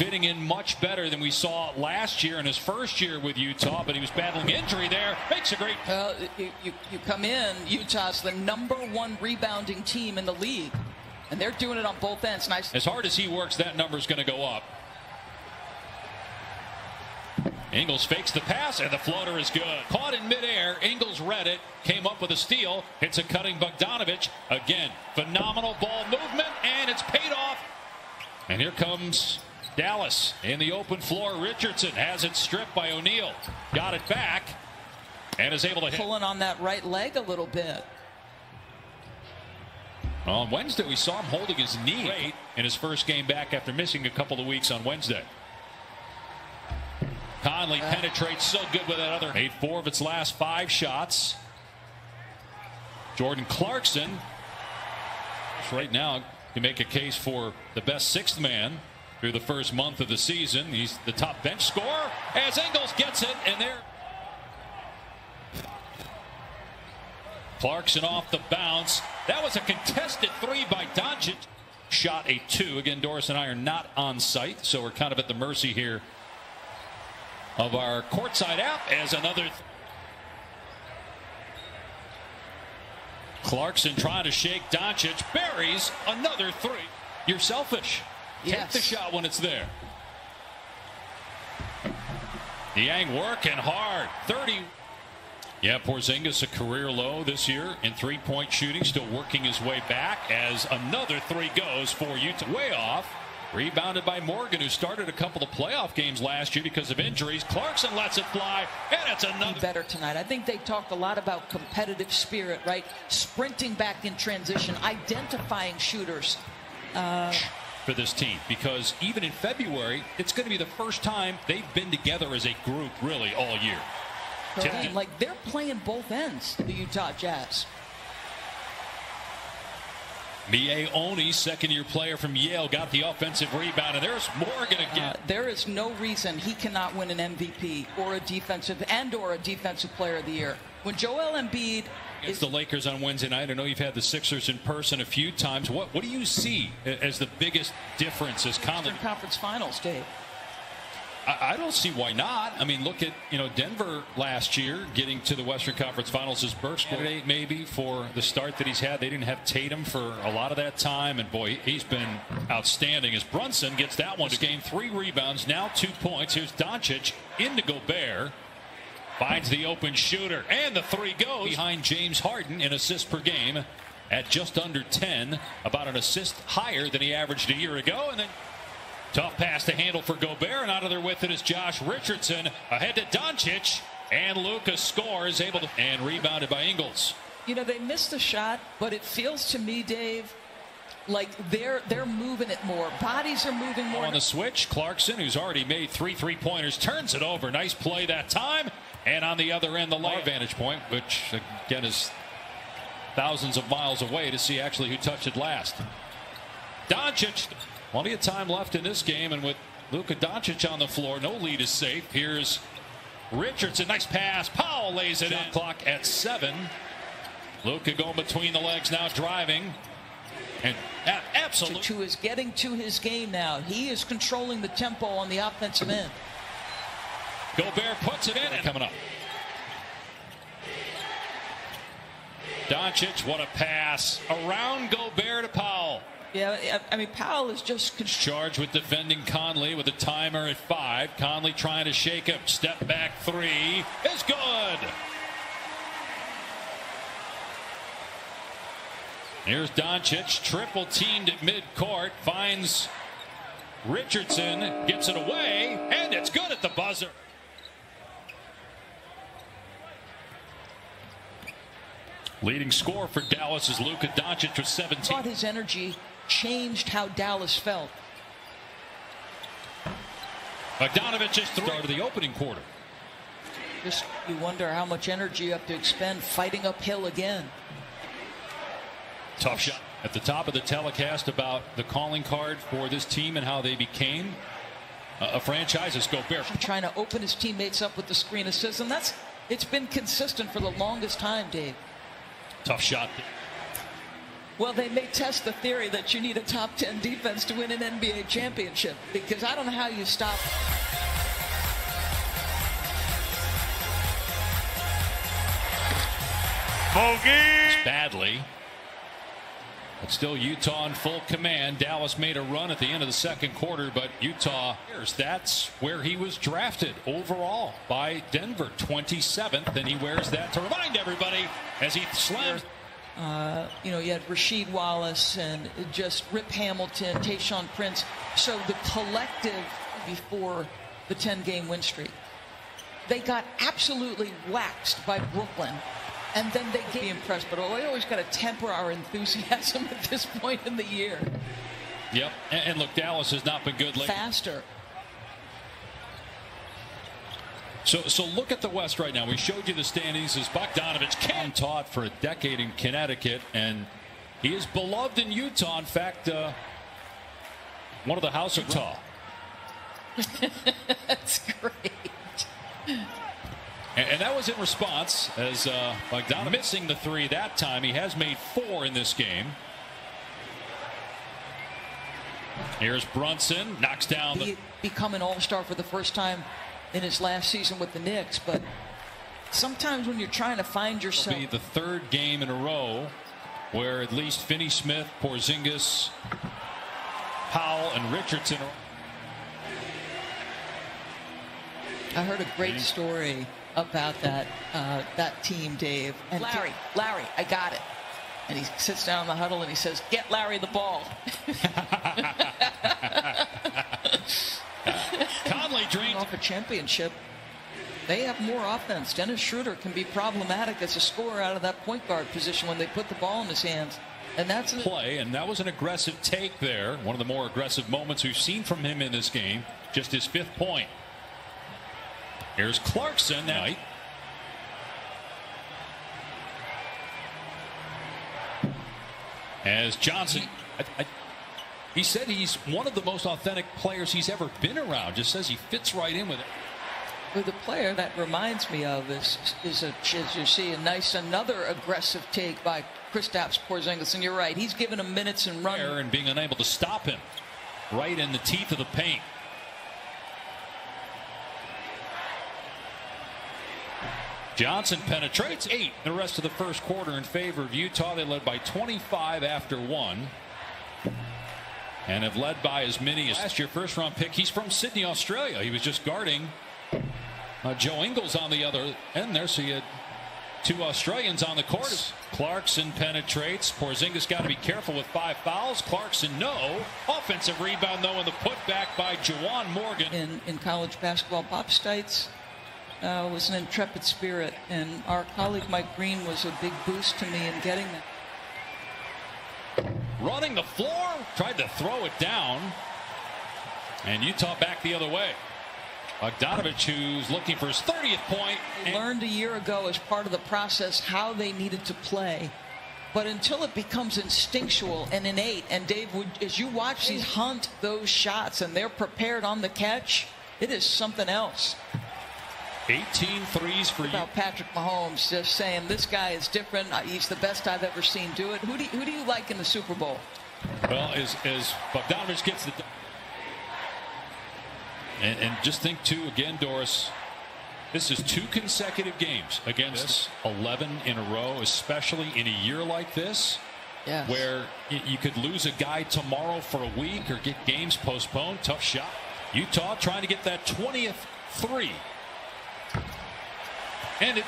fitting in much better than we saw last year in his first year with Utah, but he was battling injury there. Makes a great. You, you, you come in, Utah's the number one rebounding team in the league, and they're doing it on both ends. Nice. As hard as he works, that number's going to go up. Ingles fakes the pass, and the floater is good. Caught in midair, Ingles read it, came up with a steal, hits a cutting Bogdanovich. Again, phenomenal ball movement, and it's paid off. And here comes Dallas in the open floor. Richardson has it stripped by O'Neale. Got it back, and is able to hit. Pulling on that right leg a little bit. On Wednesday, we saw him holding his knee Great. in his first game back after missing a couple of weeks on Wednesday. Conley uh, penetrates so good with that other. Made four of its last five shots. Jordan Clarkson, right now, can make a case for the best sixth man through the first month of the season. He's the top bench scorer as Ingles gets it, and there. Clarkson off the bounce. That was a contested three by Doncic. Shot a two. Again, Doris and I are not on site, so we're kind of at the mercy here of our courtside app as another. Clarkson trying to shake Doncic. Buries another three. You're selfish. Yes. Take the shot when it's there. Niang working hard. 30. Yeah, Porzingis a career low this year in three-point shooting. Still working his way back as another three goes for Utah. Way off. Rebounded by Morgan, who started a couple of playoff games last year because of injuries. Clarkson lets it fly, and it's another. Be better tonight. I think they talked a lot about competitive spirit, right? Sprinting back in transition, identifying shooters. Uh, for this team because even in February, it's going to be the first time they've been together as a group really all year. Like they're playing both ends, the Utah Jazz. Miye Oni, second year player from Yale, got the offensive rebound, and there's Morgan again. Uh, there is no reason he cannot win an MVP or a defensive and or a defensive player of the year. When Joel Embiid against the Lakers on Wednesday night. I know you've had the Sixers in person a few times. What what do you see as the biggest difference as? Conference Finals, Dave. I, I don't see why not. I mean, look at you know Denver last year getting to the Western Conference Finals as Burks candidate maybe for the start that he's had. They didn't have Tatum for a lot of that time, and boy, he's been outstanding. As Brunson gets that one to game three rebounds, now two points. Here's Doncic into Gobert. Finds the open shooter, and the three goes behind James Harden in assists per game at just under 10, about an assist higher than he averaged a year ago. And then tough pass to handle for Gobert, and out of there with it is Josh Richardson ahead to Doncic, and Lucas scores, able to and rebounded by Ingles. You know they missed a shot, but it feels to me, Dave, like they're they're moving it more. Bodies are moving more. On the switch, Clarkson, who's already made three three pointers, turns it over. Nice play that time. And on the other end, the low vantage point, which again is thousands of miles away to see actually who touched it last. Doncic, plenty of time left in this game, and with Luka Doncic on the floor, no lead is safe. Here's Richardson, nice pass. Powell lays it in. Clock at seven. Luka going between the legs now, driving. And absolutely. To is getting to his game now. He is controlling the tempo on the offensive end. Gobert puts it in and coming up. Doncic, what a pass. Around Gobert to Powell. Yeah, I mean, Powell is just charged with defending Conley with a timer at five. Conley trying to shake him. Step back three is good. Here's Doncic, triple teamed at midcourt, finds Richardson, gets it away, and it's good at the buzzer. Leading score for Dallas is Luka Doncic with 17. Thought his energy changed how Dallas felt. Bogdanovich just started the opening quarter. Just you wonder how much energy you have to expend fighting uphill again. Tough shot at the top of the telecast about the calling card for this team and how they became uh, a franchise. Let's go Bear. Trying to open his teammates up with the screen assist, and that's it's been consistent for the longest time, Dave. Tough shot. Well, they may test the theory that you need a top 10 defense to win an NBA championship because I don't know how you stop. Bogey. Still Utah in full command. Dallas made a run at the end of the second quarter, but Utah, that's where he was drafted overall by Denver, 27th, and he wears that to remind everybody as he slams. Uh, you know, you had Rasheed Wallace and just Rip Hamilton, Tayshaun Prince. So the collective before the 10 game win streak, they got absolutely waxed by Brooklyn. And then they get impressed, but we always got to temper our enthusiasm at this point in the year. Yep, and, and look, Dallas has not been good lately. Faster. So, so look at the West right now. We showed you the standings as Bogdanovich can taught for a decade in Connecticut, and he is beloved in Utah. In fact, uh, one of the House of Taw. That's great. And, that was in response as uh, Bogdanovich missing the three that time. He has made four in this game. Here's Brunson, knocks down the. Become an all-star for the first time in his last season with the Knicks, but sometimes when you're trying to find yourself. It'll be the third game in a row where at least Finney Smith, Porzingis, Powell, and Richardson. I heard a great story about that uh, that team, Dave. And Larry, Larry, I got it. And he sits down in the huddle and he says, "Get Larry the ball." Conley drained off a championship. They have more offense. Dennis Schroeder can be problematic as a scorer out of that point guard position when they put the ball in his hands. And that's a play, and that was an aggressive take there. One of the more aggressive moments we've seen from him in this game. Just his fifth point. Here's Clarkson night. As Johnson, I, I, he said he's one of the most authentic players he's ever been around. Just says he fits right in with it. Well, the player that reminds me of is is a, as you see a nice another aggressive take by Kristaps Porzingis, and you're right. He's given him minutes and run and being unable to stop him right in the teeth of the paint. Johnson penetrates eight the rest of the first quarter in favor of Utah. They led by 25 after one. And have led by as many as last year first round pick. He's from Sydney, Australia. He was just guarding uh, Joe Ingles on the other end there. So you had two Australians on the court. Clarkson penetrates. Porzingis got to be careful with five fouls. Clarkson, no. Offensive rebound, though, and the putback by Juwan Morgan. In, in college basketball, Bob Stites uh, was an intrepid spirit, and our colleague Mike Green was a big boost to me in getting that. Running the floor, tried to throw it down, and Utah back the other way. Bogdanovich, who's looking for his 30th point. Learned a year ago as part of the process how they needed to play. But until it becomes instinctual and innate, and Dave, would, as you watch these hunt those shots and they're prepared on the catch, it is something else. 18 threes for about you. Patrick Mahomes just saying this guy is different. Uh, he's the best I've ever seen do it. Who do you, who do you like in the Super Bowl? Well, as, as Bogdanovich gets the and, and just think too again, Doris. This is two consecutive games against this. 11 in a row, especially in a year like this, yes. where you could lose a guy tomorrow for a week or get games postponed. Tough shot. Utah trying to get that 20th three. And it